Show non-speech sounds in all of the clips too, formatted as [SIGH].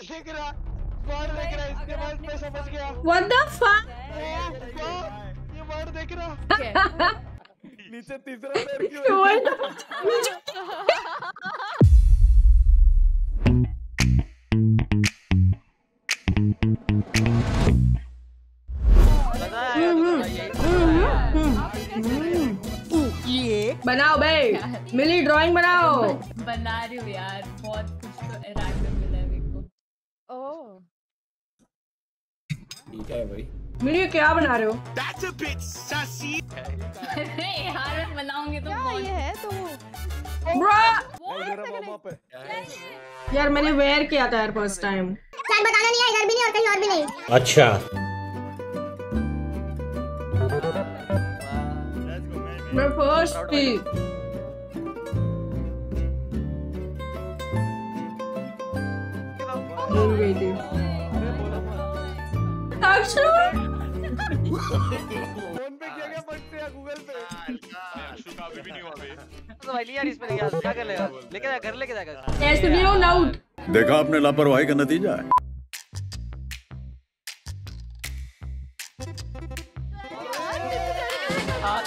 देख रहा। देख रहा इसके बाद मैं समझ गया। व्हाट द फक ये वर्ड देख रहा। नीचे तीसरा पैर क्यों है? बनाओ बे मिली ड्राइंग बनाओ। बना रही हूँ यार बहुत कुछ तो रैंडम मिला है। ठीक है भाई। मिली क्या बना रहे हो? अरे यार मैं बनाऊँगी तो क्या ये है तो? मेरा मामा पे यार मैंने वेयर किया था यार फ़र्स्ट टाइम शायद बताना नहीं है इधर भी नहीं और कहीं और भी नहीं। अच्छा। मैं फ़र्स्ट थी। भूल गई थी फ़ोन पे किया गया फट से गूगल पे तो भाई लिया इसमें क्या क्या कर लेगा लेके जा घर लेके जाकर ऐसे नहीं हो लाउड देखा आपने लापरवाही का नतीजा है।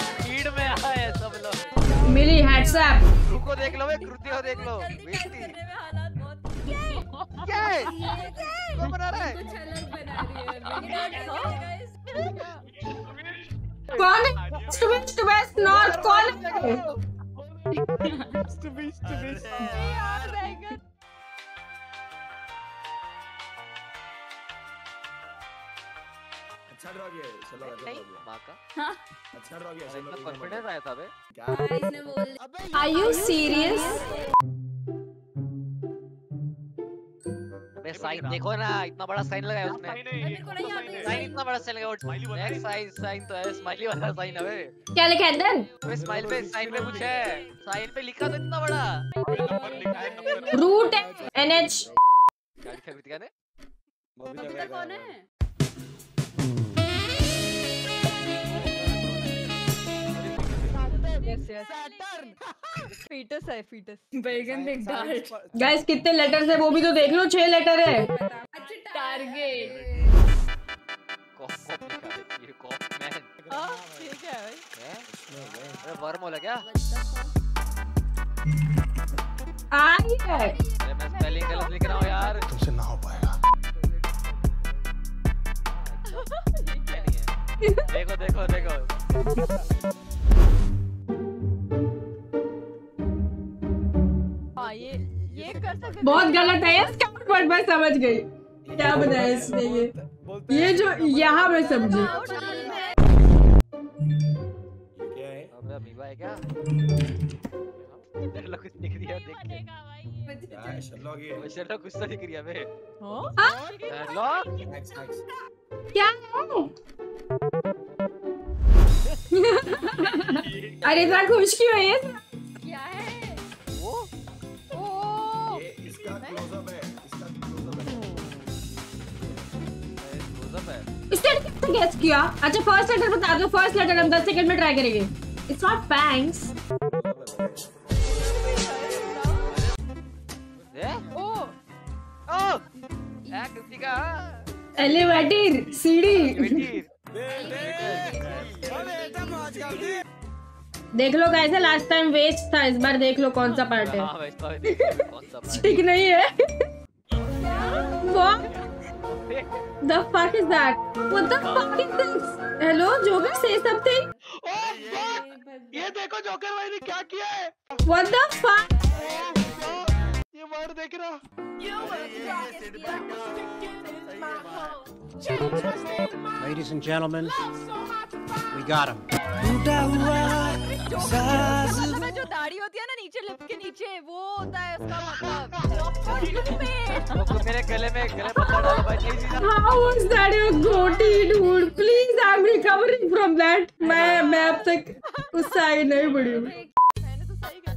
स्पीड में आए सब लोग मिली हेडसअप रुको देख लो। भाई कृति देख लो क्या है कौन बना रहा है कुछ अलग बना रही कौन वेस्ट वेस्ट नॉर्थ कौन Beast, beast, beast. यार अच्छा ड्रॉ किया है चलो अच्छा नहीं किया माँ का। अच्छा ड्रॉ किया इतना कॉन्फिडेंस आया था बे क्या इसने बोल आर यू सीरियस साइन देखो ना इतना बड़ा साइन लगाया उसने। साइन इतना बड़ा साइन लगाया नेक्स्ट साइन साइन तो है स्माइली वाला साइन है क्या लिखा है देन स्माइल पे साइन पे कुछ है। साइन पे लिखा तो इतना बड़ा। रूट एनएच क्या लिखा कृतिका ने? कविता कौन है? फीटस है फीटस बैगन गाइस कितने लेटर्स है वो भी तो देख लो छह लेटर है। अच्छा टारगेट है ये कॉप मैन ठीक है भाई। अरे वर्म होला क्या? आई है। अरे मैं स्पेलिंग गलत लिख रहा हूँ यार। तुमसे ना हो पाएगा। है? देखो देखो देखो। बहुत गलत है स्काउट वर्ड मैं समझ गई। क्या बताया इसने ये? ये जो यहाँ मैं समझी। क्या है? [LAUGHS] कुछ दिया देख कुछ तो क्या? [LAUGHS] अरे इतना खुश क्यों है इसने कैसे गेस किया? अच्छा फ़र्स्ट लेटर बता दो फ़र्स्ट लेटर हम 10 सेकंड में ट्राई करेंगे। इट्स नॉट बैंक्स ए? ओ। ओ। ए कृतिका एलिवेटर सीढ़ी। देख लो कैसे लास्ट टाइम वेस्ट था इस बार देख लो कौन सा पार्ट है हाँ तो ठीक नहीं है the fuck is that? What the fuck is this? Hello, Joker, say something. Oh, ये देखो जोकर भाई ने क्या किया है What the fuck? ये वर्ड देख रहा Ladies and gentlemen, we got him. मतलब जो दाढ़ी होती है ना नीचे लिप के नीचे वो होता है उसका मतलब। वो मेरे गले में गले पत्ता डाला भाई नहीं How was that your goatee, dude? Please, I'm recovering from that. मैं मैं अब तक उस साइड नहीं बढ़ी हूँ. [LAUGHS] मैंने तो सही कर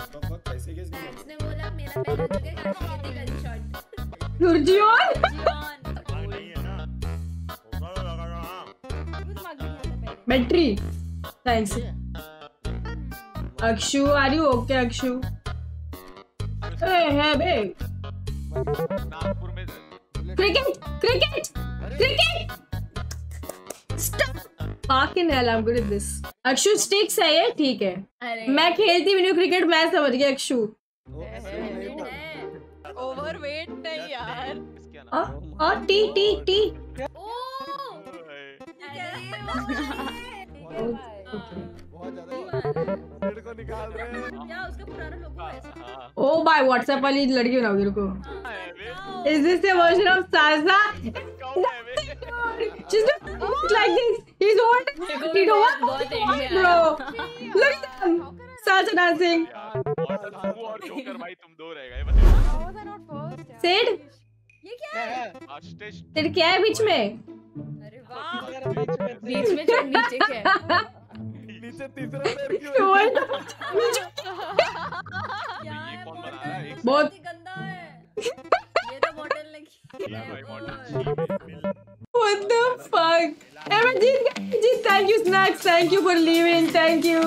कैसे बोला मेरा पहला जगह काशी के gunshot Battery. Thanks. Akshu are you okay Akshu है बे क्रिकेट क्रिकेट अक्षु स्टिक्स है ये? ठीक है। मैं खेलती भी नहीं क्रिकेट मैं समझ गया अक्षु ओवरवेट नहीं यार। इसके आ, आ, टी टी टी। ओ भाई व्हाट्सएप वाली लड़की बनाओ मेरे को। Is this the version of Saja just look like this he is old he do what bro look at them Saja dancing भाई तुम दो रह गए सेड ये क्या है? तेरे क्या है बीच में? बीच में जो नीचे क्या नीचे तीसरा पैर क्यों है कौन बना रहा है बहुत ही गंदा है ये तो मॉडल लगी What the fuck? Emma, Jeet, Jeet, thank you, Snacks. Thank you for leaving. Thank you.